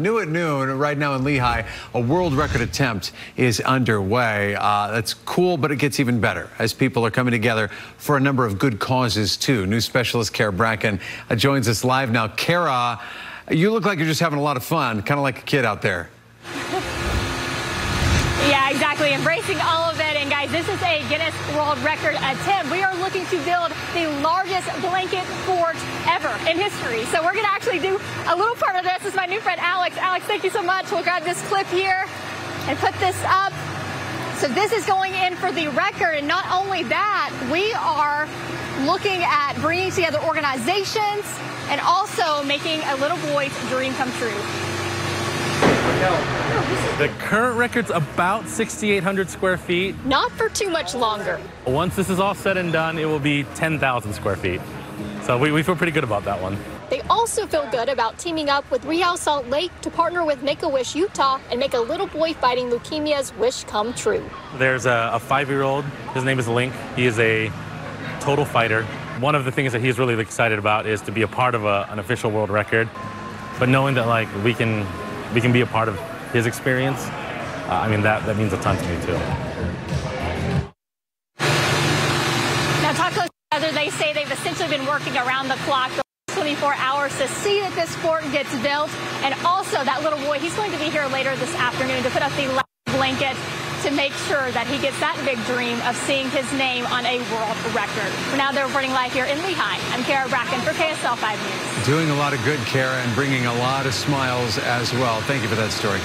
New at noon, right now in Lehi, a world record attempt is underway. Uh, that's cool, but it gets even better as people are coming together for a number of good causes, too. News specialist Kara Bracken uh, joins us live now. Kara, you look like you're just having a lot of fun, kind of like a kid out there. Yeah, exactly. Embracing all of it. Guys, this is a Guinness World Record attempt. We are looking to build the largest blanket fort ever in history. So we're going to actually do a little part of this. This is my new friend Alex. Alex, thank you so much. We'll grab this clip here and put this up. So this is going in for the record. And not only that, we are looking at bringing together organizations and also making a little boy's dream come true. The current record's about 6,800 square feet. Not for too much longer. Once this is all said and done, it will be 10,000 square feet. So we, we feel pretty good about that one. They also feel good about teaming up with Rehouse Salt Lake to partner with Make-A-Wish Utah and make a little boy fighting leukemia's wish come true. There's a, a five-year-old. His name is Link. He is a total fighter. One of the things that he's really excited about is to be a part of a, an official world record. But knowing that like we can we can be a part of his experience, uh, I mean, that, that means a ton to me, too. Now, talk to they say they've essentially been working around the clock 24 hours to see that this fort gets built. And also, that little boy, he's going to be here later this afternoon to put up the last blanket to make sure that he gets that big dream of seeing his name on a world record. For now, they're reporting live here in Lehi. I'm Kara Bracken for KSL 5 News. Doing a lot of good, Kara, and bringing a lot of smiles as well. Thank you for that story.